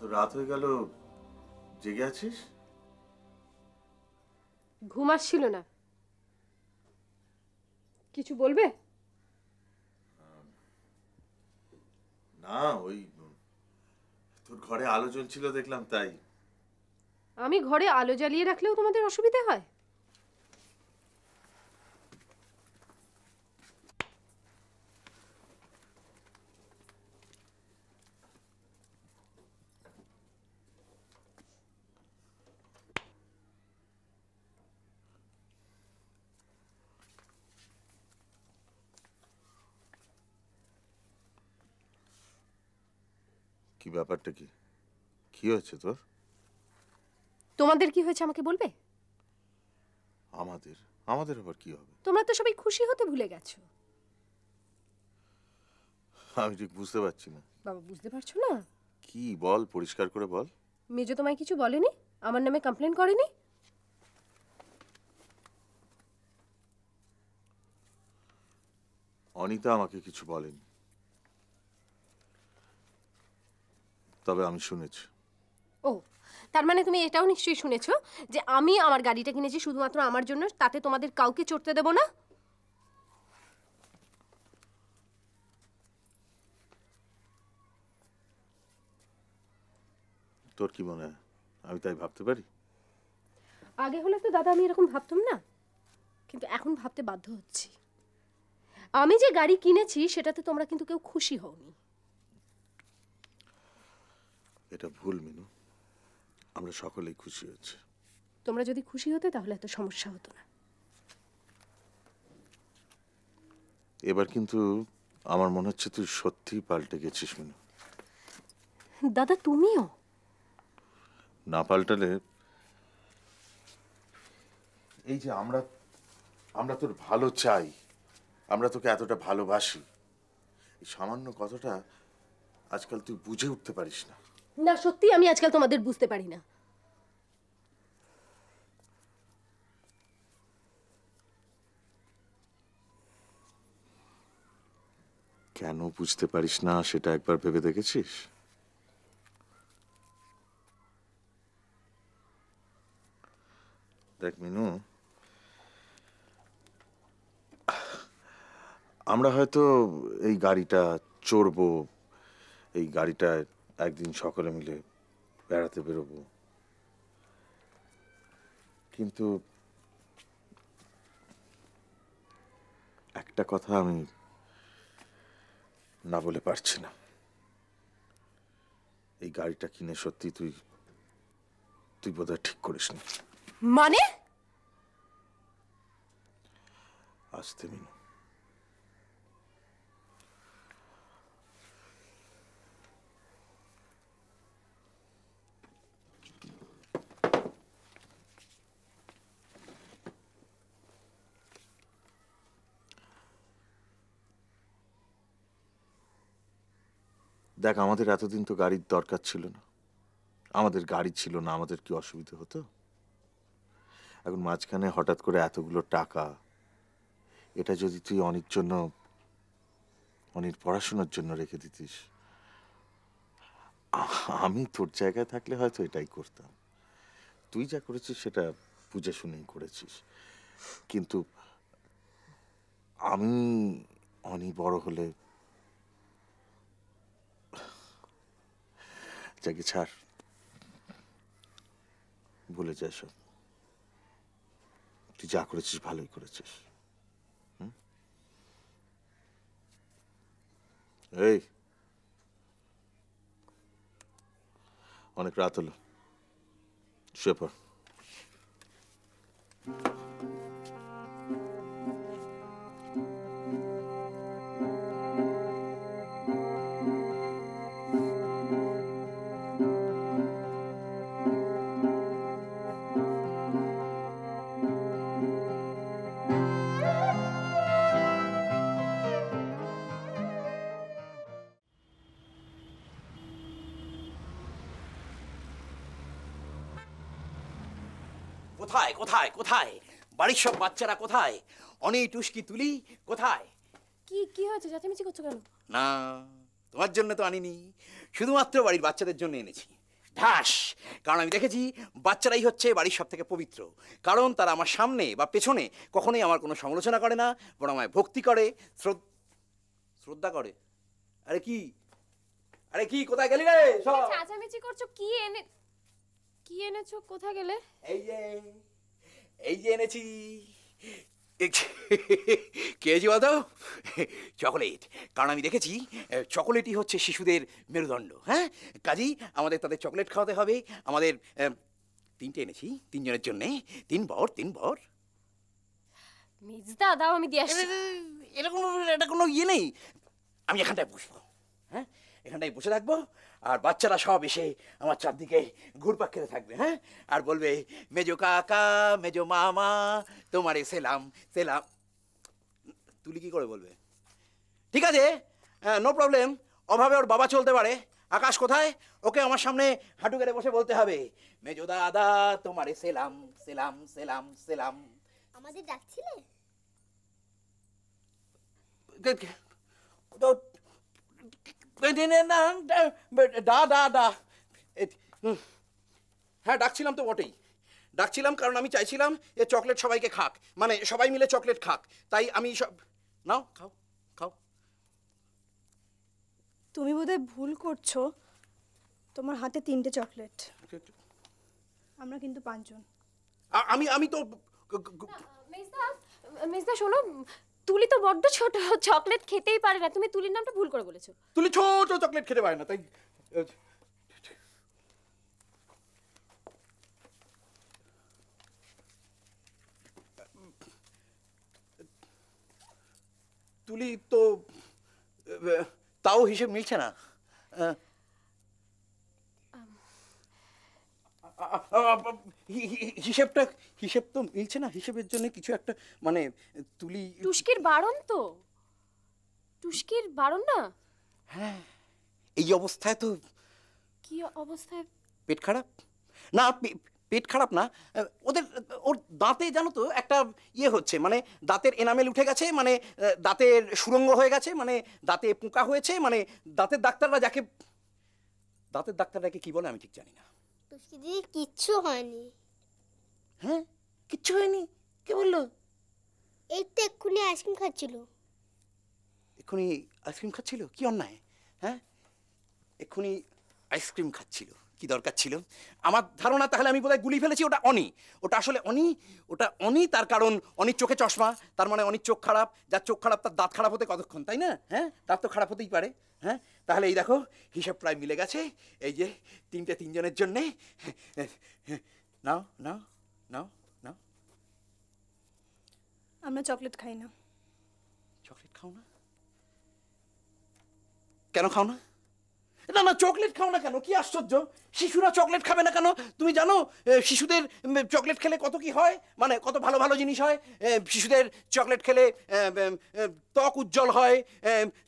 এত রাত হয়ে গেল জেগে আছিস? ঘুম আসছিল না। কিছু বলবে? না ওই তোর ঘরে আলো জ্বলছিল দেখলাম তাই। আমি ঘরে আলো জ্বালিয়ে রাখলেও তোমাদের অসুবিধা হয়? কি ব্যাপারটা কি? কি হয়েছে তোর? তোমাদের কি হয়েছে আমাকে বলবে? আমাদের? আমাদের আবার কি হবে? তোমরা তো সবাই খুশি হতে ভুলে গেছো। আমি ঠিক বুঝতে পারছি না। বাবা বুঝতে পারছ না? কি বল পরিষ্কার করে বল। মেজো তোমায় কিছু বলেনি? আমার নামে কমপ্লেন করেনি? অনিতা আমাকে কিছু বলেনি। তবে আমি শুনেছি। ও তার মানে তুমি এটাও নিশ্চয়ই শুনেছো যে আমি আমার গাড়িটা কিনেছি শুধুমাত্র আমার জন্য তাতে তোমাদের কাউকে চড়তে দেবো না? তোর কি মনে হয়? আমি তাই ভাবতে পারি? আগে হলে তো দাদা আমি এরকম ভাবতাম না। কিন্তু এখন ভাবতে বাধ্য হচ্ছি। আমি যে গাড়ি কিনেছি সেটাতে তোমরা কিন্তু কেউ খুশি হওনি। এটা ভুল মিনু। আমরা সকলেই খুশি হয়েছি। তোমরা যদি খুশি হতে তাহলে এত সমস্যা হতো না। এবার কিন্তু আমার মনে হচ্ছে তুই সত্যিই পাল্টে গেছিস মিনু। দাদা তুমিও? না পাল্টালে এই যে আমরা আমরা তোর ভালো চাই আমরা তোকে এতটা ভালোবাসি এই সামান্য কথাটা আজকাল তুই বুঝে উঠতে পারিস না। না, সত্যি আমি আজকাল তোমাদের বুঝতে পারি না। কেন বুঝতে পারিস না সেটা একবার ভেবে দেখেছিস? দেখ মিনু, আমরা হয়তো এই গাড়িটা চড়বো, এই গাড়িটা একদিন সকলে মিলে বেড়াতে বেরোবো। কিন্তু একটা কথা আমি না বলে পারছি না। এই গাড়িটা কিনে সত্যি তুই তুই বোধহয় ঠিক করিস না মানে আসতে মিনু দেখ, আমাদের এতদিন তো গাড়ির দরকার ছিল না। আমাদের গাড়ি ছিল না, আমাদের কি অসুবিধা হতো? এখন মাঝখানে হঠাৎ করে এতগুলো টাকা, এটা যদি তুই অনির জন্য, অনির পড়াশোনার জন্য রেখে দিতিস, আমি তোর জায়গায় থাকলে হয়তো এটাই করতাম। তুই যা করেছিস সেটা বুঝে শুনেই করেছিস। কিন্তু আমি অনি বড় হলে যাকে ছাড়, ভুলে যায় সব। তুই যা করেছিস, ভালোই করেছিস? এই। অনেক রাত হলো। শুয়ে পড়। কোথায় কোথায় কোথায়? বাড়ির সব বাচ্চারা কোথায়? অনেক টুস্কি তুলি কোথায়? কি কি হয়েছে? চেঁচামেচি করছ কেন? না তোমার জন্য তো আনিনি। শুধুমাত্র বাড়ির বাচ্চাদের জন্য এনেছি। ঢাস কারণ আমি দেখেছি বাচ্চারাই হচ্ছে বাড়ির সব থেকে পবিত্র। কারণ তারা আমার সামনে বা পেছনে কখনোই আমার কোনো সমালোচনা করে না বরং আমায় ভক্তি করে শ্রদ্ধা করে। আরে কি? আরে কি? কোথায় গেলি রে? সব! চেঁচামেচি করছ? কি এনে কি এনেছো? কোথায় গেলে? এই যে এই যে এনেছি। যে- কে হয়েছি বলতো? চকোলেট। কারণ আমি দেখেছি চকোলেটই হচ্ছে শিশুদের মেরুদণ্ড হ্যাঁ? কাজেই আমাদের তাদের চকলেট খাওয়াতে হবে। আমাদের তিনটে এনেছি তিনজনের জন্যে। তিন বর তিন বর। মেজদা দাও আমি দিয়ে আসছি। এরকম এটা কোনো ইয়ে নেই। আমি এখানটায় বসবো হ্যাঁ? এখানটায় বসে থাকব আর বাচ্চারা সব এসে আমার চারদিকে ঘুরপাক খেতে থাকবে হ্যাঁ? আর বলবে মেজো কাকা মেজো মামা তোমারে সেলাম সেলাম। তুলি কি করে বলবে? ঠিক আছে নো প্রবলেম অভাবে ওর বাবা চলতে পারে। আকাশ কোথায়? ওকে আমার সামনে হাঁটু গেড়ে বসে বলতে হবে। মেজো দাদা তোমারে সেলাম সেলাম সেলাম সেলাম। আমাদের ডাকছিলে? ডা ডা ডা হ্যাঁ ডাকছিলাম তো বটেই। ডাকছিলাম কারণ আমি চাইছিলাম এ চকলেট সবাইকে খাক। মানে সবাই মিলে চকলেট খাক। তাই আমি সব নাও খাও খাও। তুমি বোধহয় ভুল করছ। তোমার হাতে তিনটে চকলেট। আমরা কিন্তু পাঁচজন। আমি আমি তো মেজদা মেজদা শোনো তুলি তো বড্ড ছোট চকলেট খেতেই পারে না। তুমি তুলির নামটা ভুল করে বলেছ। তুলি ছোট চকলেট খেতে পারে না, তাই তুলি তো তাও হিসেব মিলছে না। হিসেবটা হিসেব তো মিলছে না হিসেবের জন্য কিছু একটা মানে তুলি টুস্কির বারণ তো। টুস্কির বারণ না? হ্যাঁ এই অবস্থায় তো কি অবস্থায়? পেট খারাপ? না পেট খারাপ না। ওদের ওর দাঁতে জানো তো একটা ইয়ে হচ্ছে মানে দাঁতের এনামেল উঠে গেছে মানে দাঁতের সুরঙ্গ হয়ে গেছে মানে দাঁতে পোকা হয়েছে মানে দাঁতের ডাক্তাররা যাকে দাঁতের ডাক্তাররাকে কি বলে আমি ঠিক জানি না। টুসকি দিদি কিচ্ছু হয়নি। হ্যাঁ? কিচ্ছু হয়নি? কে বলল? এই তো এক্ষুনি আইসক্রিম খাচ্ছিল। এক্ষুনি আইসক্রিম খাচ্ছিল? কি অন্যায় হ্যাঁ? এক্ষুনি আইসক্রিম খাচ্ছিল। কি দরকার ছিল? আমার ধারণা তাহলে আমি বোধহয় গুলি ফেলেছি ওটা অনি। ওটা আসলে অনি ওটা অনি তার কারণ অনির চোখে চশমা তার মানে অনির চোখ খারাপ যার চোখ খারাপ তার দাঁত খারাপ হতে কতক্ষণ তাই না? হ্যাঁ? দাঁত তো খারাপ হতেই পারে হ্যাঁ? তাহলে এই দেখো হিসাব প্রায় মিলে গেছে এই যে তিনটে তিনজনের জন্যে নাও নাও নাও নাও। আমরা চকলেট খাই না। চকলেট খাও না। কেন খাও না? না না চকলেট খাও না কেন? কি আশ্চর্য? শিশুরা চকলেট খাবে না কেন? তুমি জানো শিশুদের চকলেট খেলে কত কি হয়? মানে কত ভালো ভালো জিনিস হয়? শিশুদের চকলেট খেলে ত্বক উজ্জ্বল হয়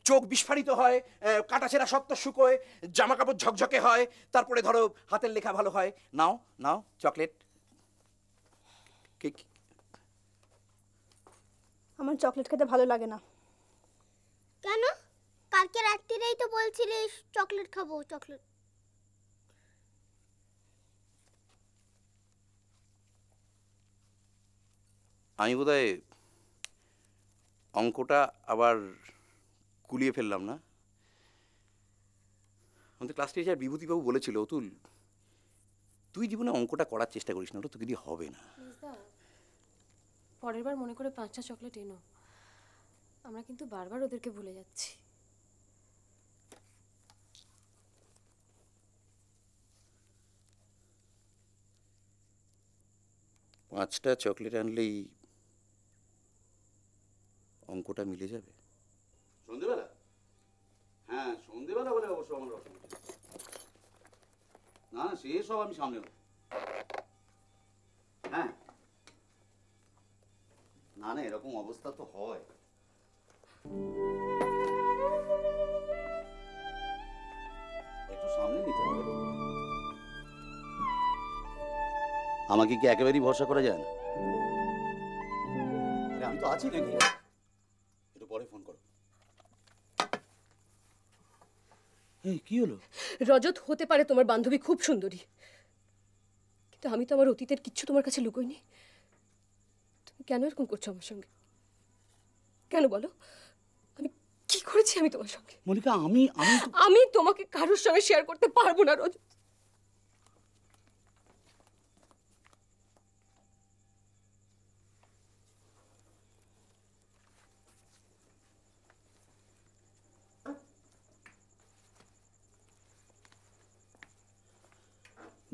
চোখ বিস্ফারিত হয় এ, কাটাছেঁড়া সত্য শুকোয় জামা কাপড় ঝকঝকে হয় তারপরে ধরো হাতের লেখা ভালো হয়। নাও নাও চকলেট আমার চকলেট খেতে ভালো লাগে না। কেন? কালকে রাত্রিরেই তো বলছিলিস চকলেট খাব চকলেট। আমি বোধহয় অঙ্কটা আবার কুলিয়ে ফেললাম না? আমাদের ক্লাস টিচার বিভূতিবাবু বলেছিল অতুল তুই জীবনে অঙ্কটা করার চেষ্টা করিস না ওটা তোকে দিয়ে হবে না। পরের বার মনে করে পাঁচটা চকলেট এনো। আমরা কিন্তু বারবার ওদেরকে ভুলে যাচ্ছি। পাঁচটা চকলেট আনলেই অঙ্কটা মিলে যাবে। সন্ধেবেলা? হ্যাঁ সন্ধেবেলা বলে অবশ্য আমার না না, সে সব আমি সামনে হ্যাঁ। না না, এরকম অবস্থা তো হয়। আমাকে কি একেবারেই ভরসা করা যায় না? আমি তো আছি নাকি? একটু পরে ফোন করো। এই কি হলো? রজত হতে পারে তোমার বান্ধবী খুব সুন্দরী। কিন্তু আমি তো আমার অতীতের কিচ্ছু তোমার কাছে লুকোইনি। তুমি কেন এরকম করছ আমার সঙ্গে? কেন বলো? আমি কি করেছি আমি তোমার সঙ্গে? মল্লিকা আমি আমি আমি তোমাকে কারোর সঙ্গে শেয়ার করতে পারব না রজত।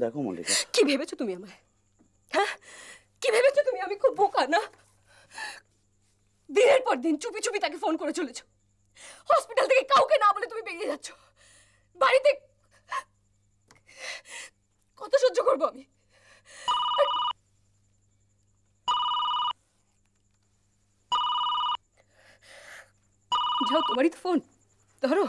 দেখো মল্লিকা। কি ভেবেছো তুমি আমায়? হ্যাঁ? কি ভেবেছো তুমি? আমি খুব বোকা, না? দিনের পর দিন চুপি চুপি তাকে ফোন করে চলেছো। হসপিটাল থেকে কাউকে না বলে তুমি বেরিয়ে যাচ্ছ। বাড়িতে কত সহ্য করব আমি? যাও তোমারই তো ফোন ধরো।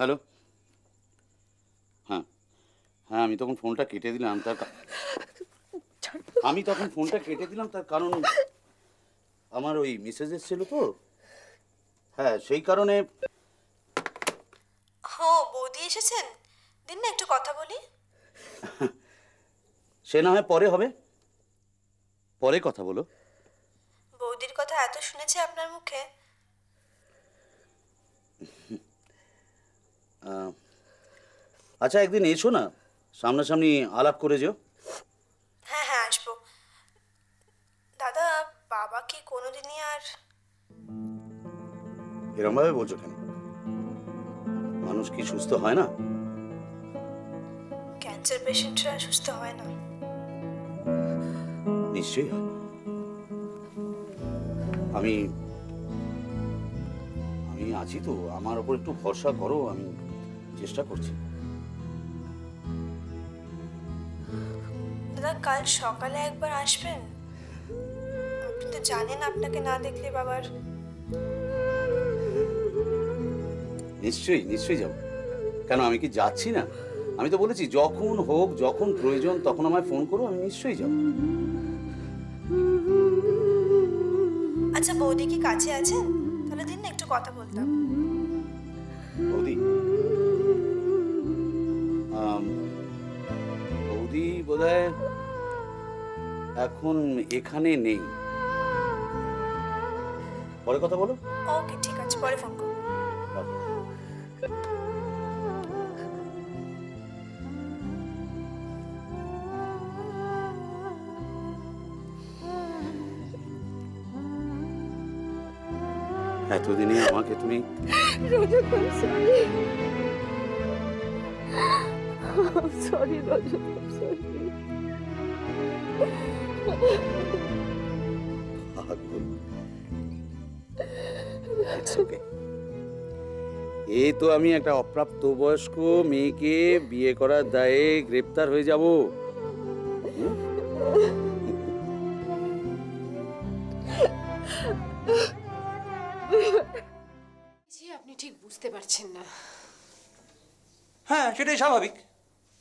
হ্যালো? হ্যাঁ। হ্যাঁ আমি তখন ফোনটা কেটে দিলাম তার আমি তখন ফোনটা কেটে দিলাম তার কারণ আমার ওই মেসেজ এসেছিল তো। হ্যাঁ সেই কারণে ও বৌদি এসেছেন? দিন না একটু কথা বলি। সে না হয় পরে হবে। পরে কথা বলো বৌদির কথা এত শুনেছে আপনার মুখে আহ, আচ্ছা একদিন এসো না সামনাসামনি আলাপ করে যেও। হ্যাঁ হ্যাঁ আসব। দাদা বাবা কি কোনোদিনই আর এরমভাবে বলছো কেন? মানুষ কি সুস্থ হয় না? ক্যান্সার পেশেন্টরা সুস্থ হয় না। নিশ্চয়ই আমি আমি আছি তো আমার ওপর একটু ভরসা করো আমি চেষ্টা করছি। দাদা কাল সকালে একবার আসবেন? আপনি তো জানেন আপনাকে না দেখলে বাবার নিশ্চয়ই নিশ্চয়ই যাব। কেন আমি কি যাচ্ছি না? আমি তো বলেছি যখন হোক যখন প্রয়োজন তখন আমায় ফোন করো আমি নিশ্চয়ই যাব। আচ্ছা বৌদি কি কাছে আছেন? তাহলে দিন না একটু কথা বলতাম। বৌদি এখন এখানে নেই। পরে কথা বলো। ওকে ঠিক আছে পরে ফোন করব। এতদিনে আমাকে তুমি রজত I'm sorry. I'm sorry, রজত এই তো আমি একটা অপ্রাপ্ত বয়স্ক মেয়েকে বিয়ে করার দায়ে গ্রেপ্তার হয়ে যাব। আপনি ঠিক বুঝতে পারছেন না। হ্যাঁ সেটাই স্বাভাবিক।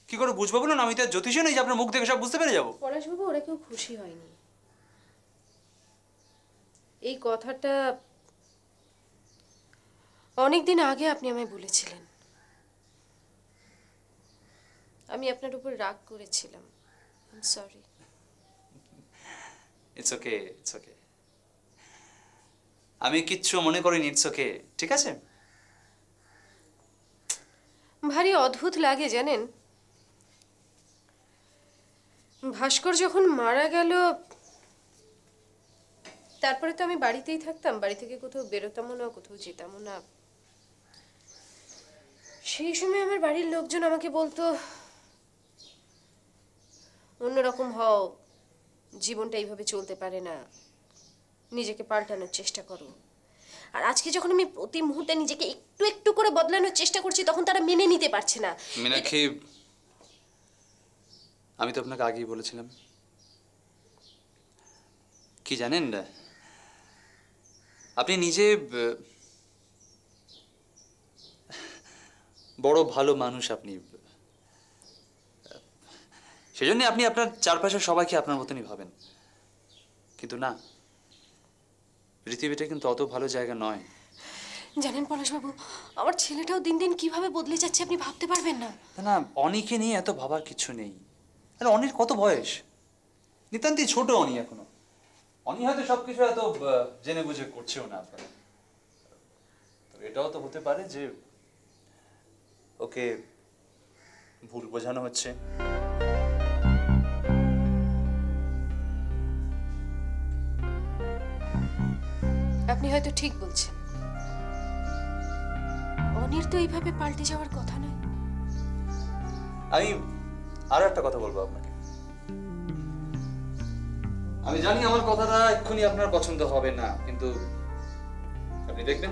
কি করে বুঝব বলুন? আমি তো জ্যোতিষী নেই যে আপনার মুখ দেখে সব বুঝতে পেরে যাব। পলাশবাবু ওরা কেউ খুশি হয়নি। এই কথাটা অনেক দিন আগে আপনি আমায় বলেছিলেন। আমি আপনার উপর রাগ করেছিলাম। Sorry it's okay it's okay আমি কিচ্ছু মনে করিনি ইটস ওকে ঠিক আছে? ভারী অদ্ভুত লাগে জানেন? ভাস্কর যখন মারা গেল, তারপরে তো আমি বাড়িতেই থাকতাম। বাড়ি থেকে কোথাও বেরোতামও না, কোথাও যেতামও না। সেই সময় আমার বাড়ির লোকজন আমাকে বলতো, অন্যরকম হও, জীবনটা এইভাবে চলতে পারে না। নিজেকে পাল্টানোর চেষ্টা করো। আর আজকে যখন আমি প্রতি মুহূর্তে নিজেকে একটু একটু করে বদলানোর চেষ্টা করছি, তখন তারা মেনে নিতে পারছে না। আমি তো আপনাকে আগেই বলেছিলাম। কি জানেন আপনি নিজে বড় ভালো মানুষ আপনি। সেজন্য আপনি আপনার চারপাশের সবাইকে আপনার মতনই ভাবেন। কিন্তু না পৃথিবীটা কিন্তু অত ভালো জায়গা নয়। জানেন পলাশবাবু আমার ছেলেটাও দিন দিন কীভাবে বদলে যাচ্ছে আপনি ভাবতে পারবেন না না অনেকে নিয়ে এত ভাবার কিছু নেই। আরে অনির কত বয়স? নিতান্তই ছোট অনি এখনও। অনি হয়তো সবকিছু এত জেনে বুঝে করছেও না তবে এটাও তো হতে পারে যে ওকে ভুল বোঝানো হচ্ছে। আপনি হয়তো ঠিক বলছেন। অনির তো এইভাবে পাল্টে যাওয়ার কথা নয়। আমি আরও একটা কথা বলব আপনাকে। আমি জানি আমার কথাটা এক্ষুনি আপনার পছন্দ হবে না কিন্তু আপনি দেখবেন।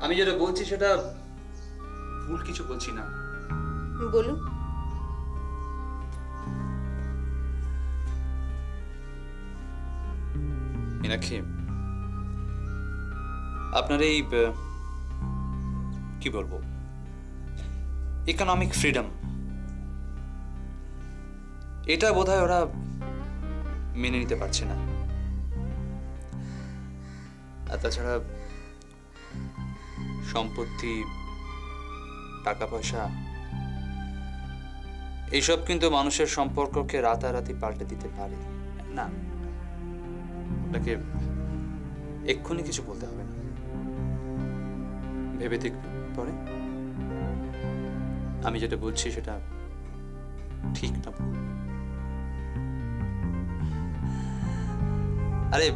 আমি যেটা বলছি সেটা ভুল কিছু বলছি না। বলুন। মীনাক্ষী আপনার এই কি বলব? ইকোনমিক ফ্রিডম এটা বোধহয় ওরা মেনে নিতে পারছে না। আর তাছাড়া সম্পত্তি টাকা পয়সা এইসব কিন্তু মানুষের সম্পর্ককে রাতারাতি পাল্টে দিতে পারে। না, ওটাকে এক্ষুনি কিছু বলতে হবে না। ভেবে দেখবে পরে। আমি যেটা বলছি সেটা ঠিক না আরে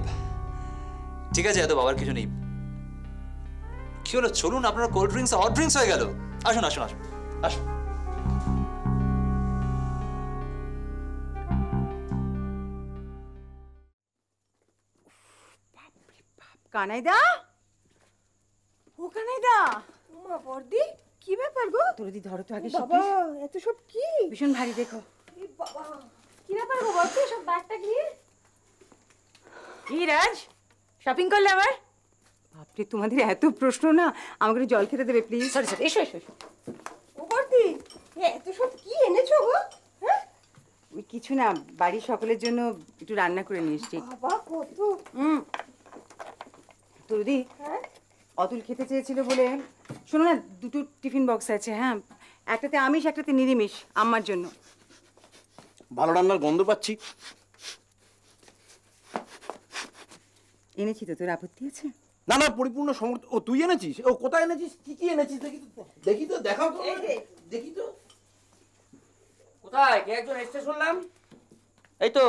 ঠিক আছে এত বাবার কিছু নেই। কি হলো? চলুন আপনার কোল্ড ড্রিঙ্কস হট ড্রিঙ্কস হয়ে গেল। আসুন আসুন আসুন আসুন। কানাইদা? ও কানাইদা! মা বর্দি কি ব্যাপার গো? তোরদি ধরো তো আগে বাবা এত সব কি? ভীষণ ভারী দেখো। বাবা কি ব্যাপার গো বলছো সব ব্যাগটা নিয়ে? কি রাজ শপিং করলে আবার? বাপরে তোমাদের এত প্রশ্ন না আমাকে একটু জল খেতে দেবে প্লিজ সরি সরি এসো এসো ও এ এত সব কি এনেছো গো? হ্যাঁ? ওই কিছু না বাড়ির সকলের জন্য একটু রান্না করে নিয়ে এসছি। বাবা কত। হুম। তোরদি হ্যাঁ? অতুল খেতে চেয়েছিল বলে শোনো না দুটো টিফিন বক্স আছে হ্যাঁ? একটাতে আমিষ একটাতে নিরামিষ আমার জন্য। ভালো রান্নার গন্ধ পাচ্ছি। এনেছি তো তোর আপত্তি আছে? না না পরিপূর্ণ সমর্থ ও তুই এনেছিস? ও কোথায় এনেছিস? কি কি এনেছিস? দেখি তো দেখি তো দেখাও তো দেখি তো। কোথায়? কে একজন এসছে শুনলাম? এই তো।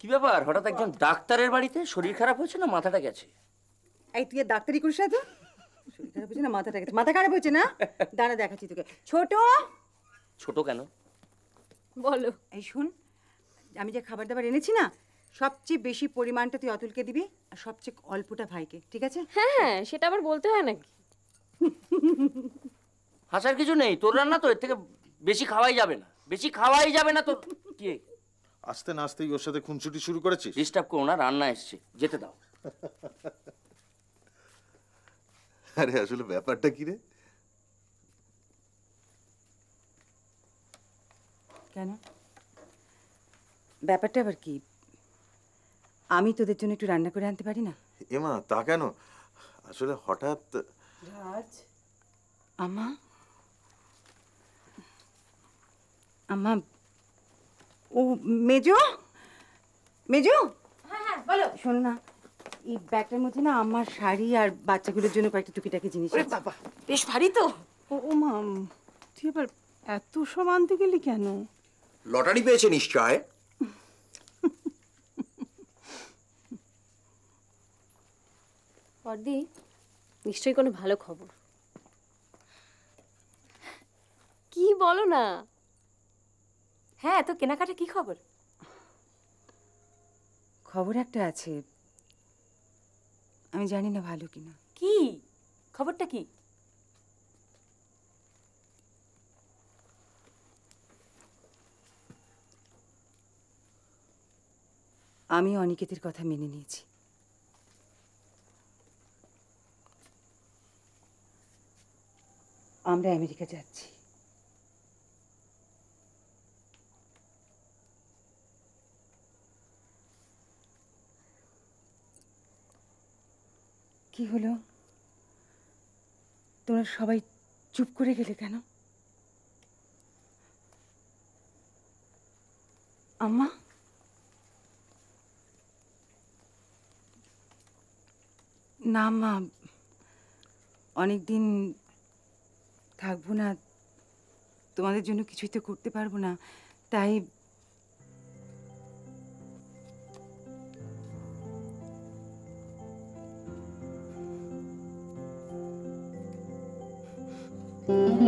কি ব্যাপার? হঠাৎ একজন ডাক্তারের বাড়িতে শরীর খারাপ হয়েছে না মাথাটা গেছে? এই তুই আর ডাক্তারি করিস না তো? শরীর খারাপ হয়েছে না মাথাটা গেছে? মাথা খারাপ হয়েছে না? দাঁড়া দেখাচ্ছি তোকে। ছোট! ছোট কেন? বলো। এই শুন আমি যে খাবার দাবার এনেছি না সবচেয়ে বেশি পরিমাণটা তুই অতুলকে দিবি আর সবচেয়ে অল্পটা ভাইকে ঠিক আছে? হ্যাঁ হ্যাঁ সেটা আবার বলতে হয় নাকি? হাসার কিছু নেই তোর রান্না তো এর থেকে বেশি খাওয়াই যাবে না। বেশি খাওয়াই যাবে না তো কি? আসতে না আসতেই ওর সাথে খুনসুটি শুরু করেছিস? ডিস্টার্ব করো না রান্না এসছে যেতে দাও। আরে আসলে ব্যাপারটা কি রে? কেন? ব্যাপারটা আবার কি? আমি তোদের জন্য একটু রান্না করে আনতে পারি না? এমা তা কেন? আসলে হঠাৎ রাজ? আমা আমা ও মেজো? মেজো? হ্যাঁ হ্যাঁ বলো। শোনো না এই ব্যাগটার মধ্যে না আমার শাড়ি আর বাচ্চাগুলোর জন্য কয়েকটা টুকিটাকি জিনিস আছে। বাবা বেশ ভারী তো। ও ও মা তুই আবার এত সব আনতে গেলি কেন? লটারি পেয়েছে নিশ্চয়? বর্দি নিশ্চয়ই কোনো ভালো খবর। কি বলো না? হ্যাঁ তো কেনাকাটা কি খবর? খবর একটা আছে। আমি জানি না ভালো কিনা। কি? খবরটা কি? আমি অনিকেতের কথা মেনে নিয়েছি। আমরা আমেরিকা যাচ্ছি। কি হলো? তোমরা সবাই চুপ করে গেলে কেন? আম্মা? না মা অনেক দিন থাকব না। তোমাদের জন্য কিছুই তো করতে পারব না। তাই হুম